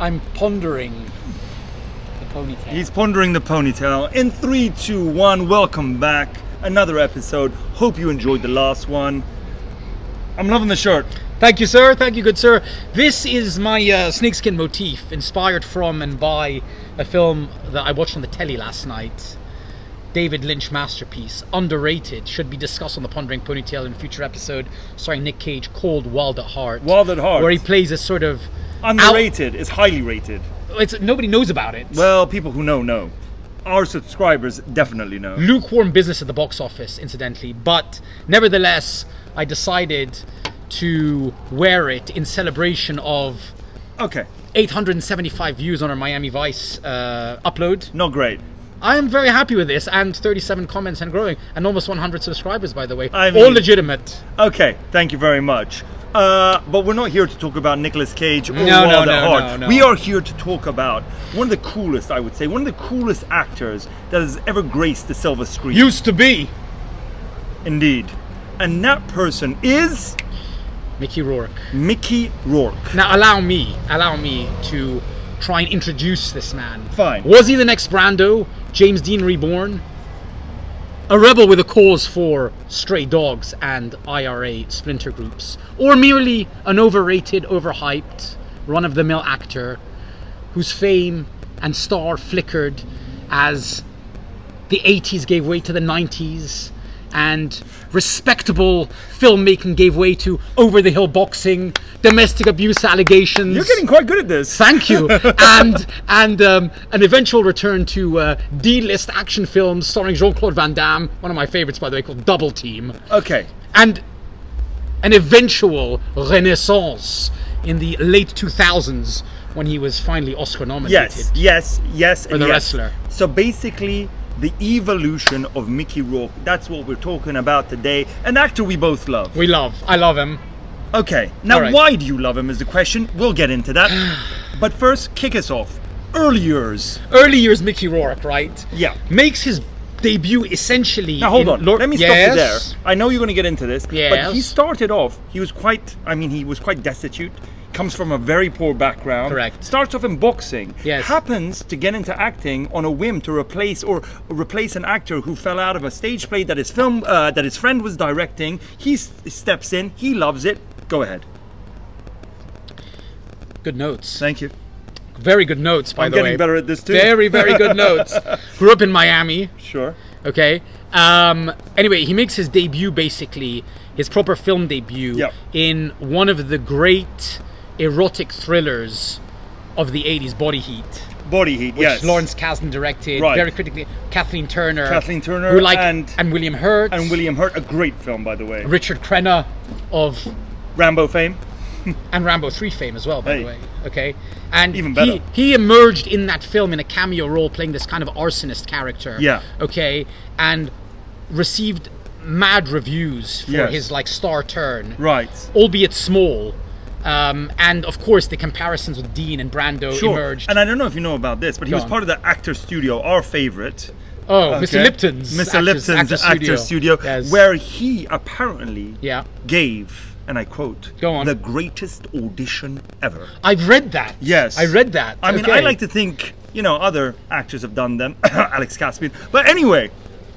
I'm pondering the ponytail. He's pondering the ponytail. In three, two, one, welcome back. Another episode. Hope you enjoyed the last one. I'm loving the shirt. Thank you, sir. Thank you, good sir. This is my uh, snakeskin motif, inspired from and by a film that I watched on the telly last night. David Lynch masterpiece, underrated, should be discussed on the Pondering Ponytail in a future episode, starring Nick Cage, called Wild at Heart. Wild at Heart. Where he plays a sort of underrated. It's highly rated. It's nobody knows about it. Well, people who know know. Our subscribers definitely know. Lukewarm business at the box office, incidentally, but nevertheless, I decided to wear it in celebration of okay 875 views on our Miami Vice uh, upload. Not great. I am very happy with this, and 37 comments and growing, and almost 100 subscribers, by the way. I mean, All legitimate. Okay, thank you very much. Uh, but we're not here to talk about Nicolas Cage or no, no, no, Heart. No, no. We are here to talk about one of the coolest, I would say, one of the coolest actors that has ever graced the silver screen. Used to be. Indeed. And that person is Mickey Rourke. Mickey Rourke. Now allow me, allow me to try and introduce this man. Fine. Was he the next Brando? James Dean reborn? A rebel with a cause for stray dogs and IRA splinter groups? Or merely an overrated, overhyped, run-of-the-mill actor whose fame and star flickered as the 80s gave way to the 90s and respectable filmmaking gave way to over the hill boxing, domestic abuse allegations. You're getting quite good at this. Thank you. and and um, an eventual return to uh, D-list action films starring Jean-Claude Van Damme, one of my favorites by the way, called Double Team. Okay. And an eventual renaissance in the late 2000s when he was finally Oscar nominated. Yes, yes, yes, for the yes. wrestler. So basically, the evolution of Mickey Rourke. That's what we're talking about today. An actor we both love. We love. I love him. Okay. Now, right. why do you love him is the question. We'll get into that. but first, kick us off. Early years. Early years Mickey Rourke, right? Yeah. Makes his debut essentially. Now hold on. Lord- Let me yes. stop you there. I know you're going to get into this. Yes. But he started off. He was quite. I mean, he was quite destitute. Comes from a very poor background. Correct. Starts off in boxing. Yes. Happens to get into acting on a whim to replace or replace an actor who fell out of a stage play that his film uh, that his friend was directing. He s- steps in. He loves it. Go ahead. Good notes. Thank you. Very good notes, by I'm the way. I'm getting better at this too. Very, very good notes. Grew up in Miami. Sure. Okay. Um, anyway, he makes his debut basically, his proper film debut, Yep. in one of the great erotic thrillers of the 80s, Body Heat. Body Heat. Which yes. Lawrence Kasdan directed, Right. very critically. Kathleen Turner. Kathleen Turner who like, and- and William Hurt. and William Hurt, a great film by the way. Richard Crenna of Rambo fame. and Rambo 3 fame as well, by Hey. the way. Okay, and Even better. He, he emerged in that film in a cameo role, playing this kind of arsonist character. Yeah. Okay, and received mad reviews for Yes. his like star turn, Right. albeit small. Um, and of course, the comparisons with Dean and Brando Sure. emerged. And I don't know if you know about this, but he Go was on. part of the actor studio, our favorite. oh, Okay. Mr. Lipton's, Mr. actors- Lipton's actor actor studio, Yes. where he apparently yeah, gave, and I quote, Go on. the greatest audition ever. I've read that. Yes. I read that. I mean, I like to think, you know, other actors have done them, Alex Caspian. But anyway,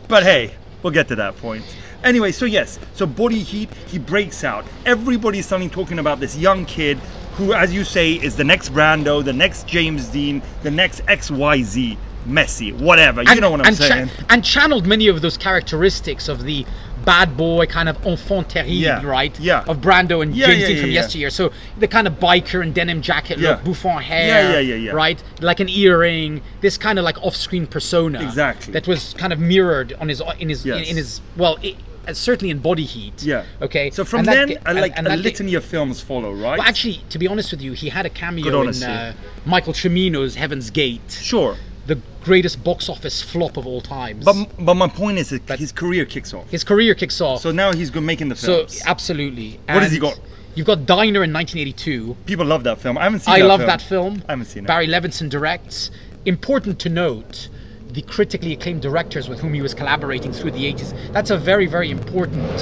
but hey, we'll get to that point. Anyway, so yes, so Body Heat, he breaks out. Everybody's suddenly talking about this young kid who, as you say, is the next Brando, the next James Dean, the next XYZ, Messi, whatever. You know what I'm and cha- saying. and channeled many of those characteristics of the bad boy kind of enfant terrible, Yeah, right? yeah. Of Brando and Yeah, James yeah, Dean from yesteryear. So the kind of biker and denim jacket look, bouffant hair, Yeah, yeah, yeah, yeah. right? Like an earring, this kind of like off-screen persona. Exactly. That was kind of mirrored on his in his Yes. in, his well. It, certainly in body heat. Yeah. Okay. So from And then, ga- uh, and- like and a that ga- litany of films follow, right? Well, actually, to be honest with you, he had a cameo in uh, Michael Cimino's Heaven's Gate sure. the greatest box office flop of all times. But but my point is, that his career kicks off. his career kicks off. So now he's making the film. So films. absolutely. What has he got? You've got Diner in 1982. People love that film. I haven't seen. It. I that love film. that film. I haven't seen it. Barry Levinson directs. Important to note, the critically acclaimed directors with whom he was collaborating through the 80s. That's a very, very important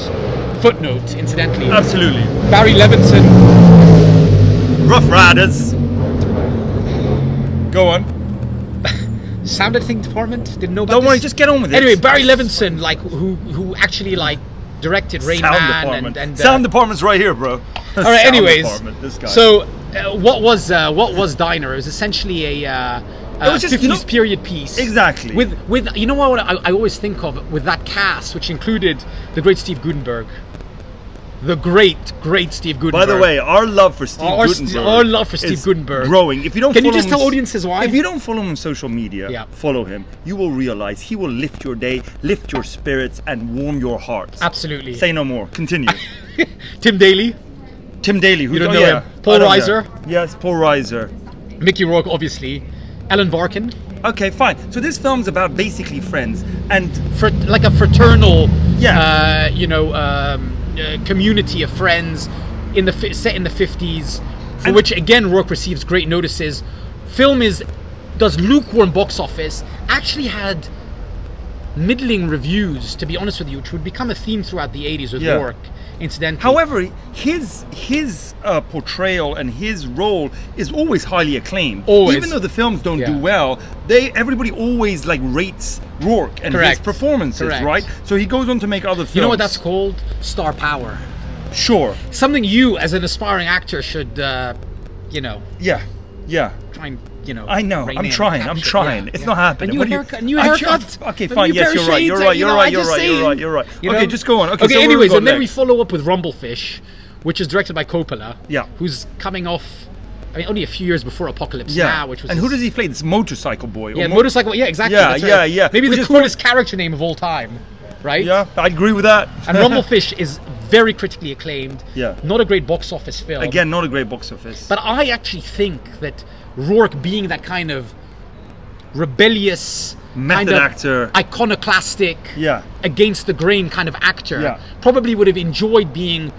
footnote, incidentally. Absolutely. Barry Levinson. Rough Riders. Go on. Sound editing department didn't know about Don't this? worry, just get on with it. Anyway, Barry Levinson, like who who actually like directed Rain Sound Man department. and, and uh, Sound department's right here, bro. All right. Anyways, this guy. so uh, what was uh, what was Diner? It was essentially a. Uh, It was just, 50s you know- period piece. Exactly. With with you know what I, I always think of with that cast, which included the great Steve Guttenberg, the great great Steve Guttenberg. By the way, our love for Steve Our- Guttenberg, our love for Steve Guttenberg. growing. If you don't, Can you just tell audiences why? If you don't follow him on social media, Yeah. follow him. You will realize he will lift your day, lift your spirits, and warm your hearts. absolutely. Say no more. Continue. Tim Daly, Tim Daly, who You don't oh, know yeah, him. Paul I know Reiser? Yes, Paul Reiser. Mickey Rourke, obviously, Ellen Barkin, Okay, fine. So this film's about basically friends, and for like a fraternal, Yeah. uh, you know, um, uh, community of friends in the fi- set in the fifties, for And- which again Rourke receives great notices. Film is does lukewarm box office. Actually had middling reviews, to be honest with you, which would become a theme throughout the eighties with Yeah. Rourke. Incidentally, However, his his uh, portrayal and his role is always highly acclaimed. Always. Even though the films don't do well, they everybody always like rates Rourke and his performances, Correct. right? So he goes on to make other films. you know what that's called? Star power. sure. Something you, as an aspiring actor, should, uh, you know, Yeah, yeah. try and you know. I know. I'm trying. I'm trying. Yeah, it's yeah. not happening. A new What you- haircut. A new haircut. just- okay, fine. Yes, you're right. You're right. you You're right. You're right. You're right. You're right. Okay, just go on. Okay, Okay. so what do anyways, and then we follow up with Rumblefish, which is directed by Coppola. Yeah. Who's coming off. I mean, only a few years before Apocalypse Yeah. Now, which was and who does he play? This motorcycle boy. Yeah, mo- motorcycle. Yeah, exactly. Yeah, yeah, yeah. Maybe Which the coolest character name of all time, right? Yeah, I agree with that. And Rumblefish is very critically acclaimed. Yeah. Not a great box office film. Again, not a great box office. But I actually think that Rourke, being that kind of rebellious, Method kind of actor. iconoclastic, Yeah. against the grain kind of actor, Yeah. probably would have enjoyed being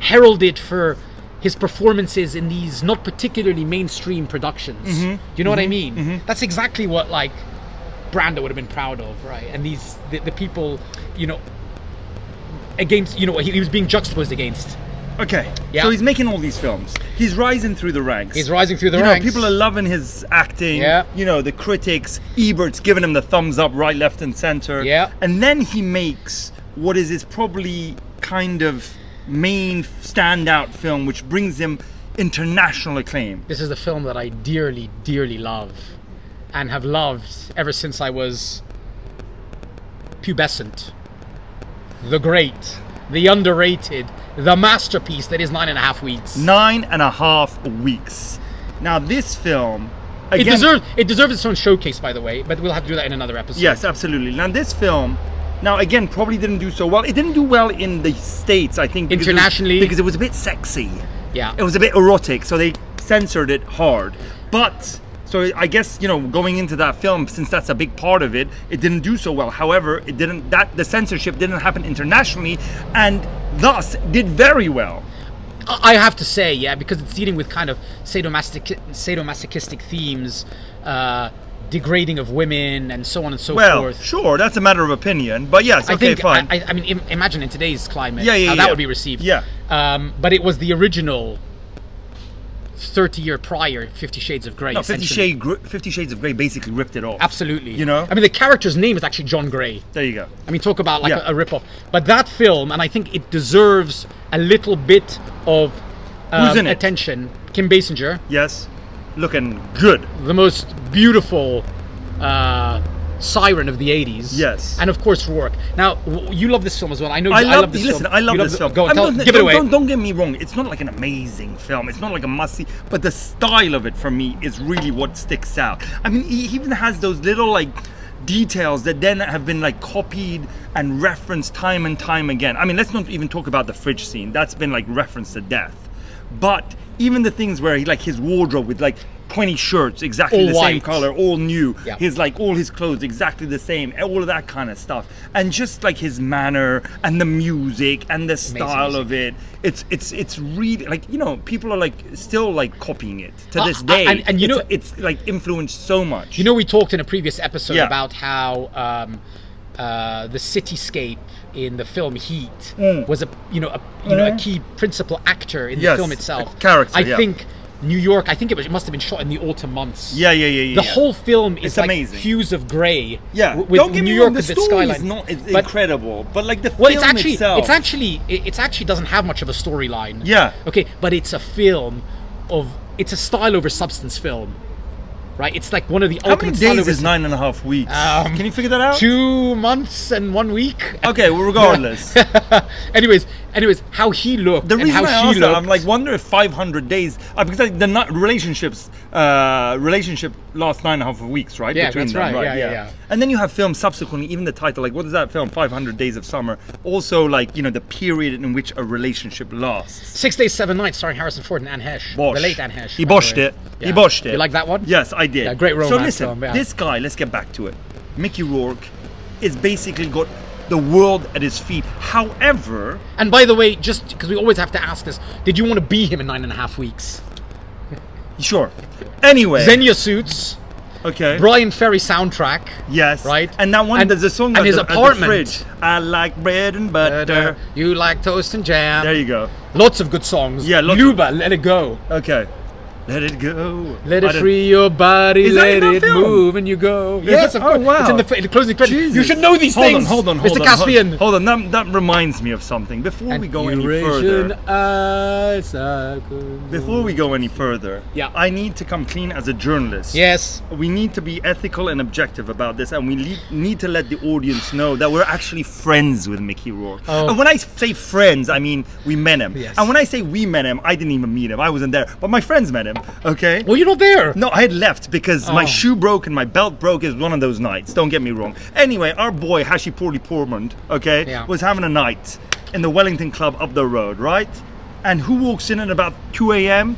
heralded for his performances in these not particularly mainstream productions. Mm-hmm. Do you know what I mean? That's exactly what like Brando would have been proud of, right? And these the, the people, you know, against you know he, he was being juxtaposed against. Okay. Yeah. So he's making all these films. He's rising through the ranks. He's rising through the you ranks. know, people are loving his acting. Yeah. You know, the critics, Ebert's giving him the thumbs up right, left, and center. Yeah. And then he makes what is his probably kind of main standout film, which brings him international acclaim. This is the film that I dearly, dearly love and have loved ever since I was pubescent. The great, the underrated, the masterpiece that is nine and a half weeks. Nine and a half weeks. Now, this film. it deserves it deserves its own showcase, by the way, but we'll have to do that in another episode. Yes, absolutely. Now this film, now again, probably didn't do so well. It didn't do well in the states, I think, because it was- Internationally. because it was a bit sexy. Yeah. It was a bit erotic, so they censored it hard. But so I guess you know, going into that film, since that's a big part of it, it didn't do so well. However, it didn't that the censorship didn't happen internationally, and thus did very well. I have to say, yeah, because it's dealing with kind of sadomasochistic, sadomasochistic themes, uh, degrading of women, and so on and so Well, forth. sure, that's a matter of opinion, but yes, I okay, think, fine. I, I mean, im- imagine in today's climate Yeah, yeah, how that yeah. would be received. Yeah. Um, but it was the original 30 year prior Fifty Shades of Grey. no, Fifty. Shade, Fifty Shades of Grey basically ripped it off. Absolutely. You know? I mean, the character's name is actually John Grey. There you go. I mean, talk about like Yeah. a, a rip-off. But that film, and I think it deserves a little bit of um, Who's in it? attention. Kim Basinger, Yes, looking good. the most beautiful uh, siren of the 80s. Yes. And of course, Rourke. Now, you love this film as well. I know I you, love, this listen. film. I love You this film. Go on, tell, not- give it don't, away. Don't, don't get me wrong. It's not like an amazing film. It's not like a must see. But the style of it for me is really what sticks out. I mean, he even has those little like details that then have been like copied and referenced time and time again. I mean, let's not even talk about the fridge scene. That's been like referenced to death. But even the things where he like his wardrobe with like 20 shirts exactly All the same color, all new. Yeah. His like all his clothes exactly the same, all of that kind of stuff, and just like his manner and the music and the style of it. It's it's it's really like you know people are like still like copying it to Uh, this uh, day. and- and you it's, know- it's like influenced so much. You know, we talked in a previous episode Yeah. about how um, uh, the cityscape in the film Heat Mm. was a you know a you know a key principal actor in Yes, the film itself. a character, I yeah. think New York. I think it, was, it must have been shot in the autumn months. Yeah, yeah, yeah, yeah. The yeah. whole film is It's like amazing. hues of grey. Yeah, with don't get New me York wrong. The story skyline. is not it's But- incredible, but like the Well, film it's actually itself. it's actually it- it's actually doesn't have much of a storyline. Yeah. Okay, but it's a film of it's a style over substance film, right? It's like one of the How many ultimate style days is nine and a half weeks? Um, Can you figure that out? two months and one week. Okay, well, regardless. anyways, anyways, how he looked The and reason how I she asked looked. that, I'm like, wonder if 500 days, uh, because like, the ni- relationships, uh, relationship lasts nine and a half weeks, right? Yeah, that's right. Yeah, yeah, yeah. And then you have films subsequently, even the title, like, what is that film? 500 Days of Summer. Also, like, you know, the period in which a relationship lasts. Six Days, Seven Nights, starring Harrison Ford and Anne Heche. Bosh. The late Anne Heche. He boshed it. He boshed it. You like that one? Yes, I did. Yeah, great So listen, film, yeah. this guy, let's get back to it. Mickey Rourke is basically got the world at his feet. However, And by the way, just because we always have to ask this, did you want to be him in nine and a half weeks? sure. Anyway, Zegna suits, okay. Bryan Ferry soundtrack. Yes. Right? And that one, And- there's a song and his the, apartment. I like bread and butter. You like toast and jam. There you go. Lots of good songs. Yeah, lots of- Luba, let it go. Okay. Let it go. Let it free your body, Is let it film? move, and you go. Is Yes, of course. Oh, wow. It's in the, f- the closing credits. You should know these hold things. On, hold on, hold Mr. on. Caspian. Hold on, that, that reminds me of something. Before And we go any further, before we go any further, Yeah. I need to come clean as a journalist. Yes. We need to be ethical and objective about this, and we le- need to let the audience know that we're actually friends with Mickey Rourke. Oh. And when I say friends, I mean we met him. Yes. And when I say we met him, I didn't even meet him. I wasn't there, but my friends met him. Okay. Well, you're not there. No, I had left because my Oh. shoe broke and my belt broke. Is one of those nights. Don't get me wrong. Anyway, our boy Hashi Poorly Pourmont, okay, Yeah. was having a night in the Wellington Club up the road, right? And who walks in at about 2 a.m.?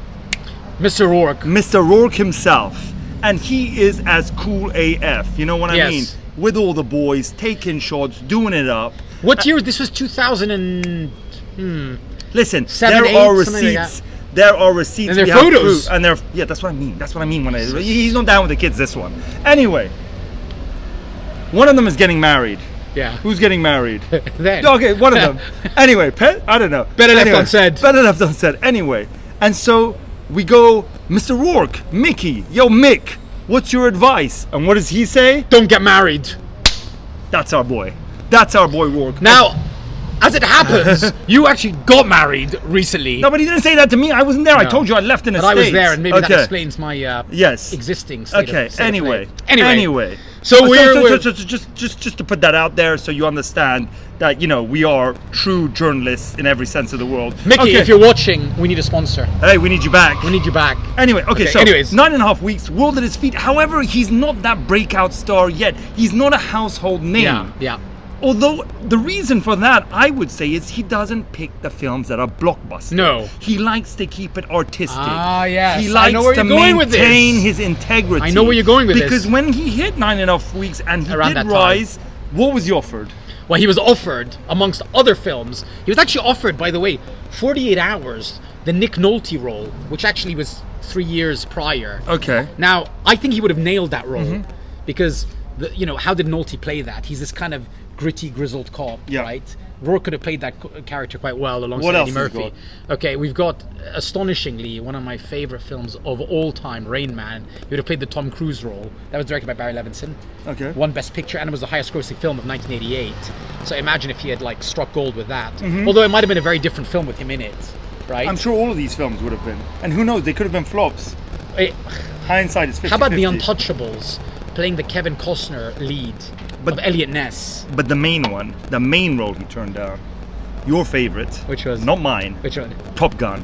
Mr. Rourke. Mr. Rourke himself. And he is as cool AF. You know what I Yes. mean? With all the boys, taking shots, doing it up. What year? This was 2000 and... Hmm. Listen, Seven, there eight, are something like receipts. There are receipts. And they're photos. proof, and they're yeah, that's what I mean. That's what I mean when I he's not down with the kids. This one. Anyway, one of them is getting married. Yeah. Who's getting married? then. okay, one of them. anyway, pe- I don't know. Better left Anyway, unsaid. Better left unsaid. Anyway, and so we go, Mr. Rourke, Mickey, yo, Mick, what's your advice? And what does he say? Don't get married. That's our boy. That's our boy Rourke. Now, as it happens, you actually got married recently. No, but he didn't say that to me. I wasn't there. I told you I left in a but I was there, and maybe that explains my uh, Yes. existing state Okay. of, state Anyway. play. Anyway. Anyway. So so, we're- so, we're- so- so just just just to put that out there, so you understand that you know we are true journalists in every sense of the world. Mickey, Okay. if you're watching, we need a sponsor. hey, we need you back. We need you back. Anyway, okay, Okay, so anyways. nine and a half weeks, world at his feet. However, he's not that breakout star yet. He's not a household name. Yeah, yeah. Although the reason for that, I would say, is he doesn't pick the films that are blockbusters. No. he likes to keep it artistic. Ah, yes. He likes to maintain his integrity. I know where you're going with this. because when he hit nine and a half weeks and he Around did that time. rise, what was he offered? Well, he was offered, amongst other films, he was actually offered, by the way, 48 Hours, the Nick Nolte role, which actually was three years prior. Okay. Now, I think he would have nailed that role Mm-hmm. because, the, you know, how did Nolte play that? He's this kind of gritty, grizzled cop, Yeah. right? Rourke could have played that character quite well alongside Eddie Murphy. Okay, we've got astonishingly one of my favorite films of all time, Rain Man. He would have played the Tom Cruise role. That was directed by Barry Levinson. Okay. Won Best Picture and it was the highest grossing film of 1988. So imagine if he had like struck gold with that. Although it might have been a very different film with him in it, right? I'm sure all of these films would have been. And who knows, they could have been flops. Eh, Hindsight is 50 how about The Untouchables playing the Kevin Costner lead But- of Eliot Ness? But the main one, the main role he turned down, your favorite, Which was- not mine, Which one? Top Gun.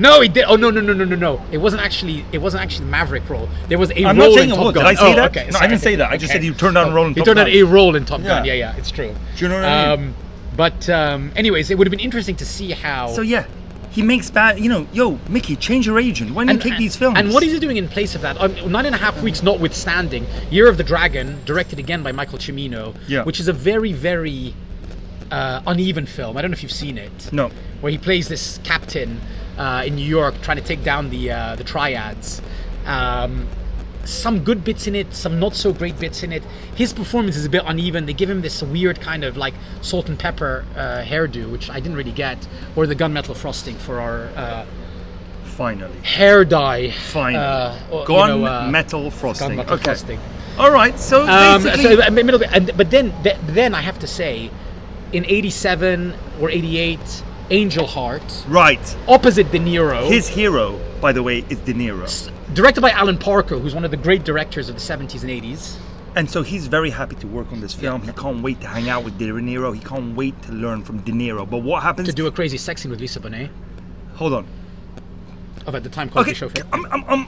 No, he did. Oh no, no, no, no, no, no! It wasn't actually. It wasn't actually the Maverick role. There was a I'm role not saying in Top was. Gun. Did I say oh, that? Okay, No, I sorry. didn't say that. I just Okay. said he turned down a role in He Top turned down Gun. a role in Top Gun. Yeah. Yeah, yeah, it's true. Do you know what I mean? Um, but um, anyways, it would have been interesting to see how. So yeah, he makes bad. You know, yo, Mickey, change your agent. When you take these films. And what is he doing in place of that? Um, nine and a half weeks notwithstanding, Year of the Dragon, directed again by Michael Cimino, Yeah. which is a very, very uh, uneven film. I don't know if you've seen it. No. Where he plays this captain uh, in New York trying to take down the uh, the triads. Um, some good bits in it, some not so great bits in it. His performance is a bit uneven. They give him this weird kind of like salt and pepper uh, hairdo, which I didn't really get, or the gunmetal frosting for our uh, Finally. hair dye. Finally. uh, or, you Gun know, uh, metal frosting. gunmetal okay. frosting. All right. So Um, basically, so middle bit, and, but then th- then I have to say, in '87 or '88, Angel Heart, right. opposite De Niro, His hero, by the way, is De Niro, directed by Alan Parker, who's one of the great directors of the '70s and '80s. and so he's very happy to work on this film. He can't wait to hang out with De Niro. He can't wait to learn from De Niro. But what happens? To do a crazy sex scene with Lisa Bonet Hold on. of at the time Cosby Okay. Show film. I'm, I'm, I'm-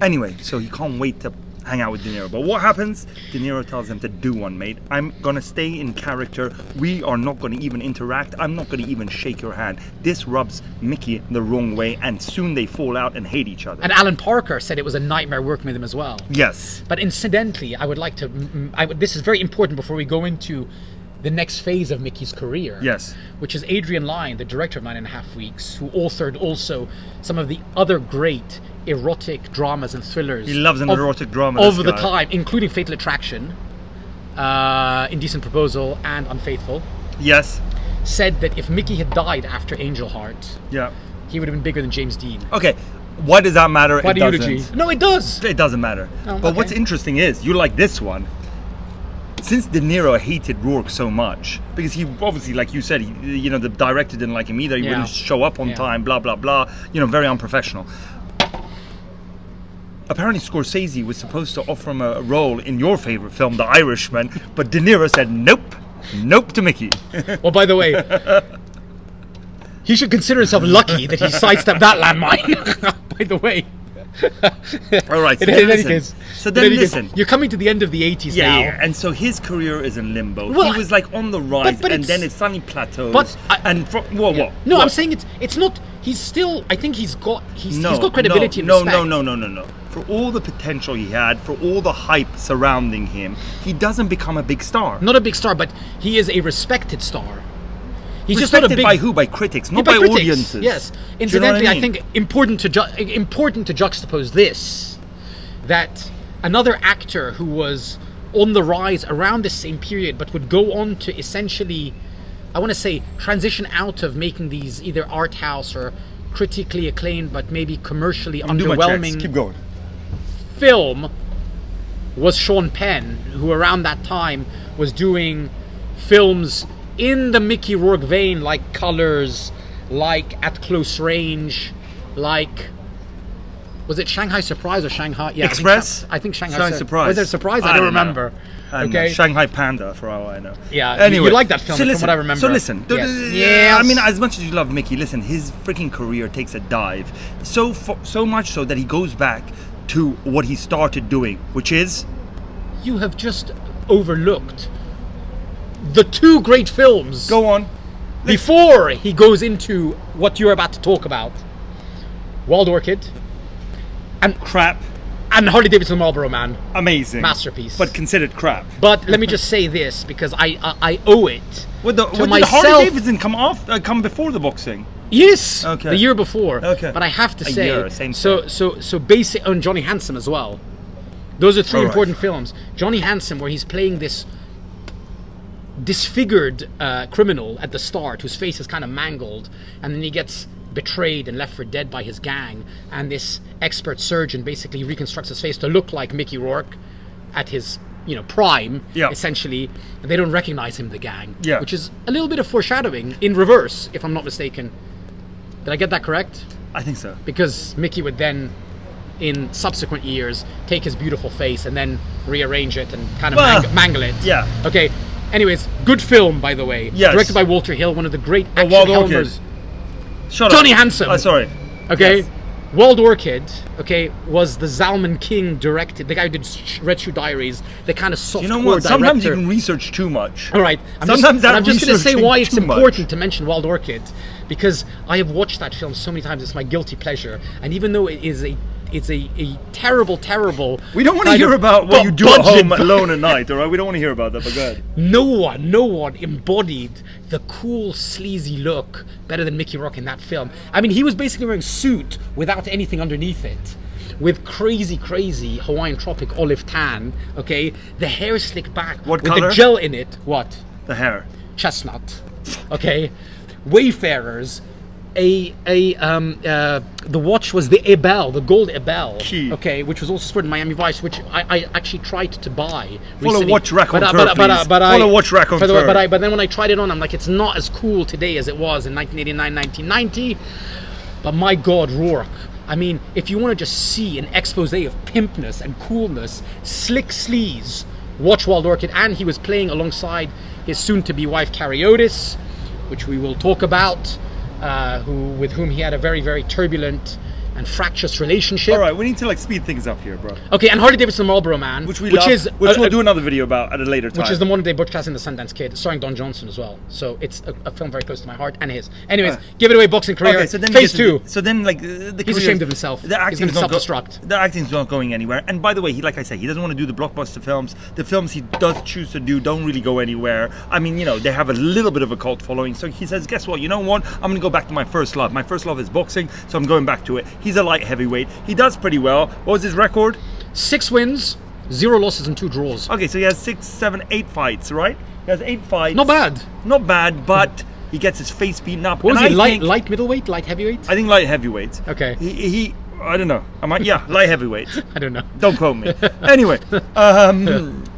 Anyway, so he can't wait to hang out with De Niro. But what happens? De Niro tells him to do one, mate. I'm gonna stay in character. We are not gonna even interact. I'm not gonna even shake your hand. This rubs Mickey the wrong way, and soon they fall out and hate each other. And Alan Parker said it was a nightmare working with him as well. yes. But incidentally, I would like to. I would, this is very important before we go into the next phase of Mickey's career. Yes. Which is Adrian Lyne, the director of Nine and a Half Weeks, who authored also some of the other great erotic dramas and thrillers. He loves an of- erotic drama, this the time, including Fatal Attraction, uh, Indecent Proposal, and Unfaithful. Yes. Said that if Mickey had died after Angel Heart, Yeah. he would have been bigger than James Dean. Okay. Why does that matter? What it doesn't. eulogy. No, it does. It doesn't matter. Oh, but what's interesting is you like this one. Since De Niro hated Rourke so much, because he obviously, like you said, he, you know, the director didn't like him either. He Yeah. wouldn't show up on Yeah. time, blah blah blah. You know, very unprofessional. Apparently, Scorsese was supposed to offer him a role in your favorite film, The Irishman, but De Niro said nope, nope to Mickey. Well, by the way, he should consider himself lucky that he sidestepped that landmine. by the way. All right, so In, then in listen. case, So then any case, you're coming to the end of the 80s Yeah, now. yeah, and so his career is in limbo. Well, he was like on the rise, but- but and it's- then it suddenly plateaus. but I- and fro- whoa, whoa, No? I'm saying it's it's not. He's still. I think he's got. He's, no, he's got credibility no, no, no, no, no, no, no. For all the potential he had, for all the hype surrounding him, he doesn't become a big star. Not a big star, but he is a respected star. He's just not a big. by who? By critics, not Yeah, by, critics, audiences. Yes. Do you know what Incidentally, I, think important to ju- important to juxtapose this that another actor who was on the rise around the same period, but would go on to essentially, I want to say, transition out of making these either art house or critically acclaimed, but maybe commercially checks. underwhelming Keep going. film was Sean Penn, who around that time was doing films in the Mickey Rourke vein, like Colors, like At Close Range, like. Was it Shanghai Surprise or Shanghai? Yeah, Express? I think, I think Shanghai, Shanghai Surprise. Was there Surprise? I, I don't remember. I don't know, okay. Shanghai Panda, for all I know. Yeah, Anyway, you like that film, So from listen, what I remember. So listen. Yes. Yes. I mean, as much as you love Mickey, listen, his freaking career takes a dive. So so much so that he goes back to what he started doing, which is you have just overlooked the two great films go on. before he goes into what you're about to talk about. Wild Orchid and Crap. and Harley Davidson Marlboro Man. Amazing. Masterpiece. But considered crap. But let me just say this because I I, I owe it What the, to myself. Harley Davidson come off? Uh, come before the boxing? Yes, Okay. the year before. Okay. But I have to A say, year, same so thing. so so basic on Johnny Handsome as well. Those are three All right. important films. Johnny Handsome, where he's playing this disfigured uh, criminal at the start, whose face is kind of mangled, and then he gets betrayed and left for dead by his gang, and this expert surgeon basically reconstructs his face to look like Mickey Rourke at his you know prime Yeah. essentially and they don't recognize him the gang Yeah. which is a little bit of foreshadowing in reverse if i'm not mistaken did i get that correct I think so. because Mickey would then, in subsequent years, take his beautiful face and then rearrange it and kind of Well, mang- mangle it. yeah. Okay. Anyways, good film by the way. Yes. Directed by Walter Hill, one of the great action Wild Orchid. Shut Johnny up. Handsome. Uh, sorry. Okay. Yes. Wild Orchid, okay, was the Zalman King directed. The guy who did Red Shoe Diaries, the kind of softcore You know what? Sometimes you can research too much. All right. I'm Sometimes just, I'm just going to say why it's too much. important to mention Wild Orchid, because I have watched that film so many times. It's my guilty pleasure, and even though it is a it's a, a terrible, terrible. We don't want to hear about what you do at home alone at night, all right? We don't want to hear about that, but go ahead. No one, no one embodied the cool, sleazy look better than Mickey Rock in that film. I mean, he was basically wearing a suit without anything underneath it. With crazy, crazy Hawaiian tropic olive tan, okay? The hair slicked back What with colour? the gel in it. What? The hair. chestnut. Okay, Wayfarers. A a um uh the watch was the Ebel, the gold Ebel. Key. Okay, which was also sported in Miami Vice, which I, I actually tried to buy. Follow watch raconteur, but, I- but, I- but, I- but I Follow watch raconteur. the way, but I but then when I tried it on, I'm like, it's not as cool today as it was in 1989, 1990. But my God, Rourke. I mean, if you want to just see an expose of pimpness and coolness, slick sleaze, watch Wild Orchid, and he was playing alongside his soon-to-be wife Carrie Otis, which we will talk about, uh, who with whom he had a very, very turbulent and fractious relationship. All right, we need to like speed things up here, bro. Okay, and Harley Davidson Marlboro Man, Which we which love, is which a- we'll a- do another video about at a later time. which is the modern day Butch Cassidy and the Sundance Kid, starring Don Johnson as well. So it's a, a film very close to my heart and his. Anyways, Uh, give it away, boxing career. Okay, so then phase we get to two. the- so then, like, the He's ashamed of himself. The acting's not go- self-destruct. the acting's not going anywhere. And by the way, he, like I said, he doesn't want to do the blockbuster films. The films he does choose to do don't really go anywhere. I mean, you know, they have a little bit of a cult following. So he says, guess what? You know what? I'm gonna go back to my first love. My first love is boxing, so I'm going back to it. He's a light heavyweight. He does pretty well. What was his record? Six wins, zero losses, and two draws. Okay, so he has six, seven, eight fights, right? He has eight fights. Not bad. Not bad, but he gets his face beaten up. What was he? I Light, think- light middleweight, light heavyweight? I think light heavyweight. Okay. He, he I don't know. I might, yeah, light heavyweight. I don't know. Don't quote me. Anyway, um,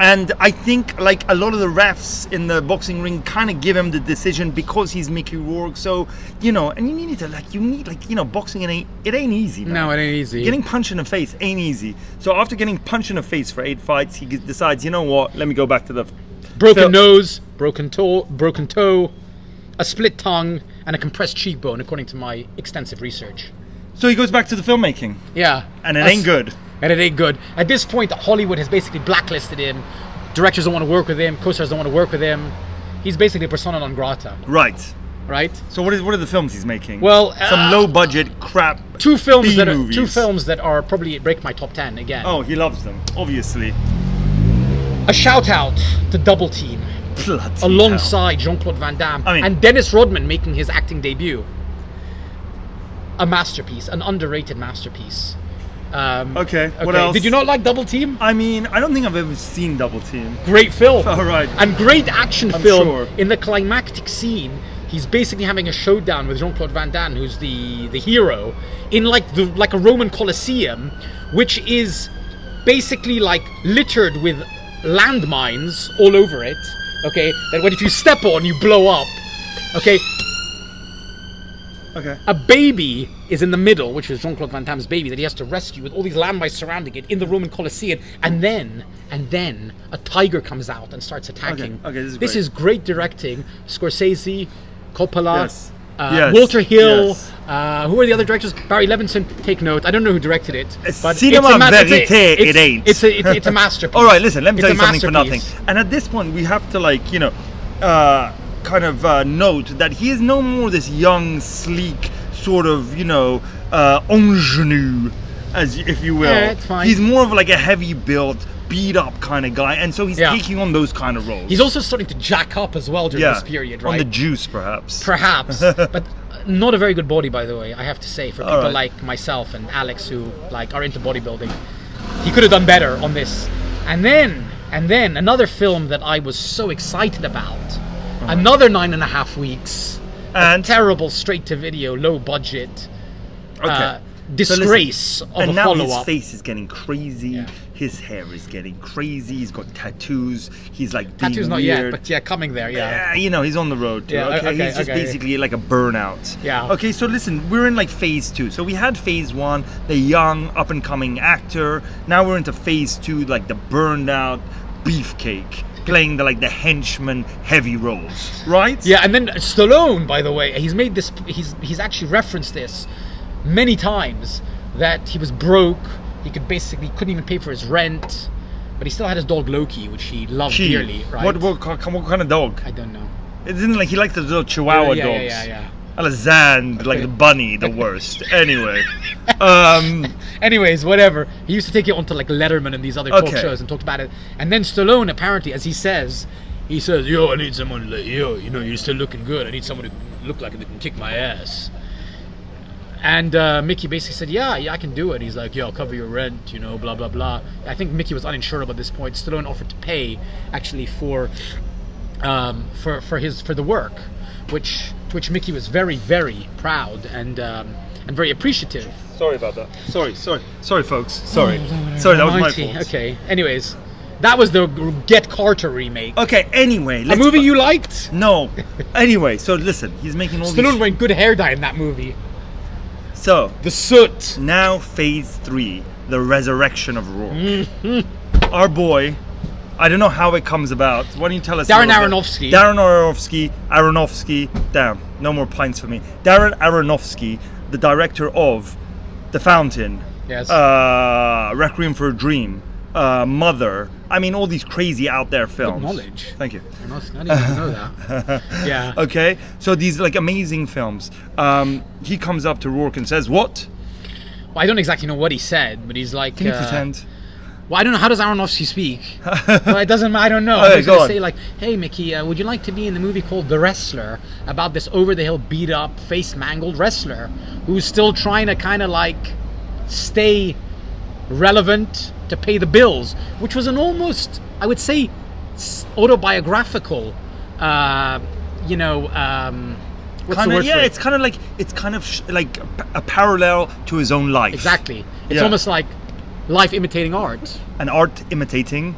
and I think like a lot of the refs in the boxing ring kind of give him the decision because he's Mickey Rourke. So you know, and you need to like you need like you know, boxing it ain't it ain't easy. Man. No, it ain't easy. Getting punched in the face ain't easy. So after getting punched in the face for eight fights, he decides, you know what? Let me go back to the broken nose, broken toe, broken toe, a split tongue, and a compressed cheekbone, according to my extensive research. So he goes back to the filmmaking, Yeah, and it That's- ain't good. And it ain't good. At this point, Hollywood has basically blacklisted him. Directors don't want to work with him. Co-stars don't want to work with him. He's basically persona non grata, Right. right? So what is what are the films he's making? Well, some uh, low budget crap. Two films B that are, movies. two films that are probably break my top ten again. Oh, he loves them, obviously. A shout out to Double Team Bloody alongside Jean Claude Van Damme I mean- and Dennis Rodman making his acting debut. A masterpiece, an underrated masterpiece. Um, Okay, what else? Did you not like Double Team? I mean, I don't think I've ever seen Double Team. Great film. All right. And great action I'm film. sure. In the climactic scene, he's basically having a showdown with Jean-Claude Van Damme, who's the the hero, in like the like a Roman Colosseum, which is basically like littered with landmines all over it. Okay, that when if you step on, you blow up. Okay, Okay. a baby is in the middle, which is Jean Claude Van Damme's baby that he has to rescue with all these landmines surrounding it in the Roman Colosseum, and then and then a tiger comes out and starts attacking. okay, this is great. great directing. Scorsese, Coppola, Yes. uh, Yes, Walter Hill. yes. Uh, who are the other directors? Barry Levinson. Take note. I don't know who directed it, but Cinema it's a ma- it's a- verite, it's- it ain't. It's a it's, it's a masterpiece. All right, listen. Let me tell you something for nothing. And at this point, we have to like you know, uh, kind of uh, note that he is no more this young, sleek sort of you know uh, ingenue, as if you will. Yeah, it's fine. He's more of like a heavy built, beat up kind of guy, and so he's Yeah. taking on those kind of roles. He's also starting to jack up as well during yeah, this period, right? on the juice, perhaps. Perhaps, but not a very good body, by the way. I have to say, for people right. like myself and Alex who like are into bodybuilding, he could have done better on this. And then, and then another film that I was so excited about, another nine and a half weeks, and terrible straight-to-video, low budget, okay. uh, So listen, disgrace of and now his face is getting crazy. Yeah. His hair is getting crazy. He's got tattoos. He's like Tattoos not yet, but yeah, coming there. Yeah. Yeah, you know, he's on the road too. Yeah, okay? okay, he's just okay. basically like a burnout. Yeah. Okay, so listen, we're in like phase two. So we had phase one, the young, up and coming actor. Now we're into phase two, like the burned out beefcake, playing the like the henchman heavy roles, right? Yeah, and then Stallone, by the way, he's made this. He's he's actually referenced this many times that he was broke. He could basically couldn't even pay for his rent, but he still had his dog Loki, which he loved Gee, dearly. Right? What, what, what, what kind of dog? I don't know. Isn't like he likes the little Chihuahua yeah, dogs? yeah, yeah, yeah. Alazan, like the bunny, the worst. anyway, um, Anyways, whatever. He used to take it onto like Letterman and these other talk Okay. shows and talked about it. And then Stallone, apparently, as he says, he says, "Yo, I need someone like yo. You know, you're still looking good. I need someone who look like they can kick my ass." And uh, Mickey basically said, "Yeah, yeah, I can do it." He's like, yo, I'll cover your rent." You know, blah blah blah. I think Mickey was uninsurable at this point. Stallone offered to pay actually for um, for for his for the work, which to which Mickey was very very proud and um, and very appreciative. Sorry about that. Sorry, sorry, sorry, folks. Sorry, sorry. That was my fault. Okay. Anyways, that was the Get Carter remake. Okay. Anyway, a let's movie you liked? No. anyway, so listen, he's making all Stallone these. wearing good hair dye in that movie. So The Soot. now, phase three, the resurrection of Rourke. Mm-hmm. Our boy. I don't know how it comes about. Why don't you tell us? Darren? Aronofsky. Darren Aronofsky. Aronofsky. Damn, no more pints for me. Darren Aronofsky, the director of The Fountain. Yes. Uh, Requiem for a Dream. Uh, Mother. I mean, all these crazy out there films. knowledge. Thank you. I must- I didn't even know that. Yeah. Okay, so these like amazing films. Um, he comes up to Rourke and says, "What? Well, I don't exactly know what he said, but he's like. Can you uh, pretend?" Well, I don't know. How does Aronofsky speak? well, it doesn't. I don't know. Okay, I was go gonna on. say like, "Hey, Mickey, uh, would you like to be in the movie called The Wrestler about this over-the-hill, beat-up, face-mangled wrestler who's still trying to kind of like stay relevant to pay the bills?" Which was an almost, I would say, autobiographical. Uh, you know, um, what's Kind the of, word yeah. it? It's kind of like it's kind of sh- like a parallel to his own life. exactly. It's Yeah. almost like life imitating art. An art imitating.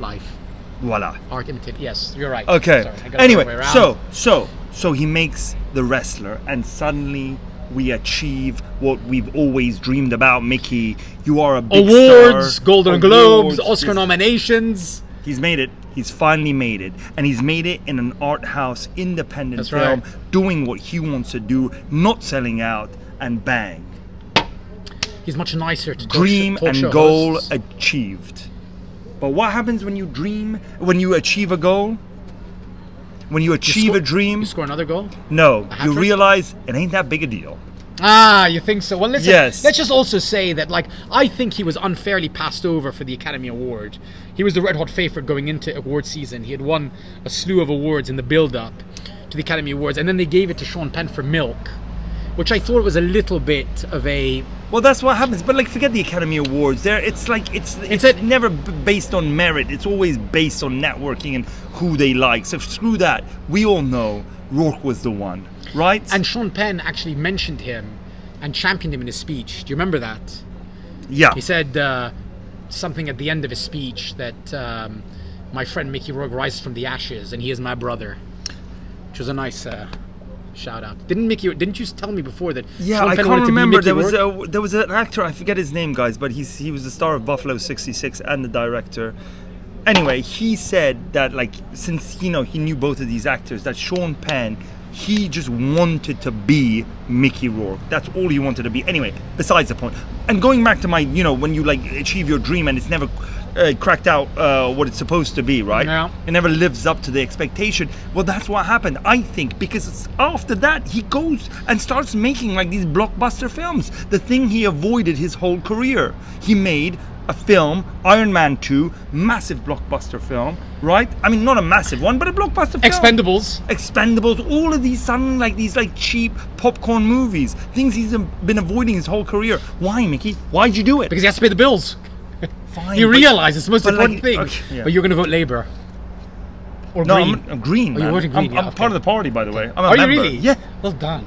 Life. Voila. Art imitating. Yes, you're right. Okay. Sorry, I got it the other anyway, so so so he makes the wrestler, and suddenly we achieve what we've always dreamed about. Mickey, you are a big awards, star. Golden Globes, Oscar He's- nominations. He's made it. He's finally made it, and he's made it in an art house, independent That's film, right. doing what he wants to do, not selling out, and bang, He's much nicer to dream talk show and goal hosts. achieved. But what happens when you dream? When you achieve a goal? When you You achieve score- a dream? You score another goal. No, you realize it ain't that big a deal. Ah, you think so? Well, listen. Yes. Let's just also say that, like, I think he was unfairly passed over for the Academy Award. He was the red hot favorite going into award season. He had won a slew of awards in the build-up to the Academy Awards, and then they gave it to Sean Penn for Milk, which I thought was a little bit of a Well, that's what happens. But like, forget the Academy Awards. There, it's like it's it's, It's a- never based on merit. It's always based on networking and who they like. So screw that. We all know Rourke was the one, right? And Sean Penn actually mentioned him and championed him in his speech. Do you remember that? yeah, He said uh, something at the end of his speech that um, my friend Mickey Rourke rises from the ashes and he is my brother, which was a nice uh, shout out. Didn't Mickey? Didn't you tell me before that? Yeah, Sean I Penn can't to be remember. There was Rourke? a, there was an actor. I forget his name, guys, but he's he was the star of Buffalo '66 and the director. Anyway, he said that like since you know he knew both of these actors, that Sean Penn, he just wanted to be Mickey Rourke. That's all he wanted to be. Anyway, besides the point. And going back to my, you know, when you like achieve your dream and it's never uh, cracked out uh, what it's supposed to be, right? Yeah. It never lives up to the expectation. Well, that's what happened, I think, because it's after that he goes and starts making like these blockbuster films. The thing he avoided his whole career. He made a film, Iron Man 2, massive blockbuster film, right? I mean, not a massive one, but a blockbuster film. Expendables. Expendables, all of these sudden like these like cheap popcorn movies, things he's been avoiding his whole career. Why, Mickey? Why'd you do it? Because he has to pay the bills. Fine, He but- realizes it's the most but, like, important thing. okay, yeah. But you're going to vote Labour. Or No, Green. I'm, I'm green. Oh, you're voting green, I'm, yeah, I'm okay. part of the party, by the way. I'm a Are you really? Yeah. Well done.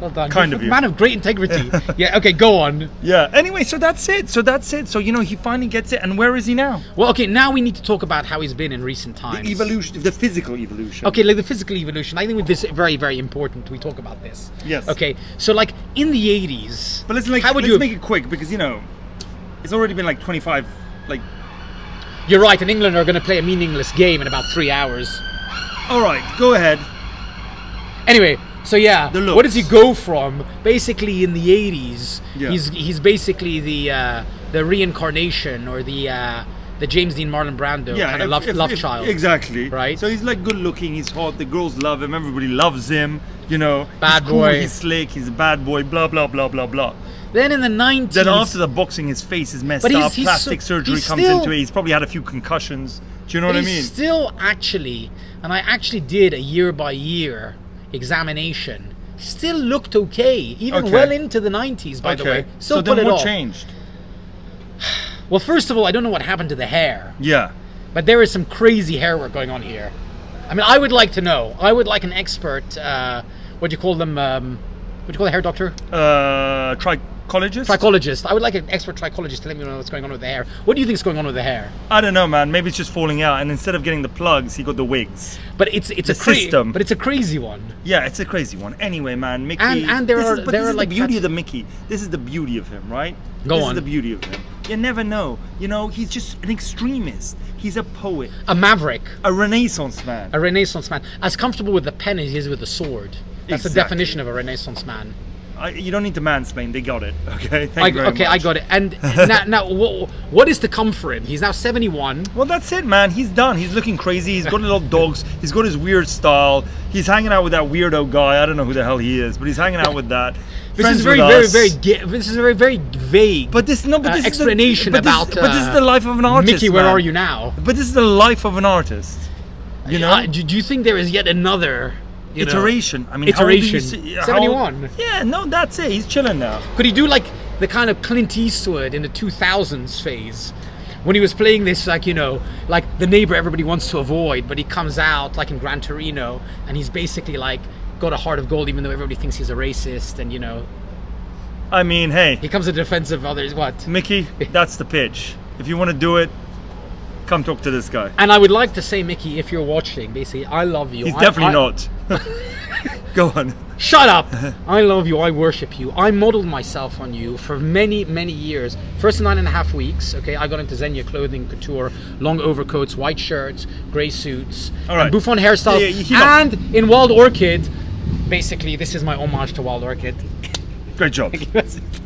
Well done. Kind You're of a you. man of great integrity. yeah. Okay. Go on. Yeah. Anyway, so that's it. So that's it. So you know, he finally gets it. And where is he now? Well, okay. Now we need to talk about how he's been in recent times. The Evolution, the physical evolution. Okay, like the physical evolution. I think with this very, very important we talk about this. Yes. Okay, so like in the eighties. But let's like how would let's you? make it quick because you know, it's already been like 25. Like, You're right. And England are going to play a meaningless game in about three hours. all right, go ahead. Anyway, so yeah, The what does he go from? Basically, in the eighties, Yeah. he's he's basically the uh, the reincarnation or the uh, the James Dean Marlon Brando Yeah, kind of if- love if- love if- child. Exactly. Right? So he's like good looking. He's hot. The girls love him. Everybody loves him. You know, Bad he's cool, boy. He's slick. He's a bad boy. Blah blah blah blah blah. Then in the nineties, Then after the boxing, his face is messed up. Plastic so- surgery comes still- into it. He's probably had a few concussions. Do you know what I mean? still actually, and I actually did a year by year examination. Still looked okay, even Okay. well into the 90s, by the way. Still so then it what off. changed? Well, first of all, I don't know what happened to the hair, Yeah. but there is some crazy hair work going on here. I mean, I would like to know. I would like an expert. Uh, what do you call them? Um, what do you call a hair doctor? Uh, trichologist. Trichologist. I would like an expert trichologist to let me know what's going on with the hair. What do you think is going on with the hair? I don't know, man. Maybe it's just falling out, and instead of getting the plugs, he got the wigs. But it's it's The a system. But it's a crazy one. Yeah, it's a crazy one. Anyway, man, Mickey. And- and there this are- is, but there this are is like the beauty of the Mickey. This is the beauty of him, right? Go this on. is the beauty of him. You never know. You know, he's just an extremist. He's a poet, A maverick. a Renaissance man. A Renaissance man, as comfortable with the pen as he is with the sword. That's the definition of a Renaissance man. I, you don't need to mansplain. They got it. Okay. Thank I, okay, I got it. And now, now what, what is to come for him? He's now 71. Well, that's it, man. He's done. He's looking crazy. He's got little dogs. He's got his weird style. He's hanging out with that weirdo guy. I don't know who the hell he is, but he's hanging out with that. This Friends is very, very, very. Ga- this is a very, very vague. But this no, but uh, this explanation is the, but about. This, but this is uh, the life of an artist. Mickey, where man. are you now? But this is the life of an artist. You know, Uh, do you think there is yet another you know- iteration. I mean, how old did Iteration. how 71. Yeah, no, that's it. He's chilling now. Could he do like the kind of Clint Eastwood in the 2000s phase? When he was playing this, like, you know, like the neighbor everybody wants to avoid, but he comes out, like in Gran Torino, and he's basically like got a heart of gold, even though everybody thinks he's a racist, and, you know, I mean, hey, he comes to the defense of others. What? Mickey, that's the pitch. If you want to do it, come talk to this guy. And I would like to say, Mickey, if you're watching, basically, I love you. He's I- definitely I- not. Go on. Shut up! I love you. I worship you. I modeled myself on you for many, many years. First nine and a half weeks, okay, I got into Zegna clothing, couture, long overcoats, white shirts, grey suits, All right. and bouffant hairstyles. Yeah, yeah, and in Wild Orchid, basically, this is my homage to Wild Orchid. Great job.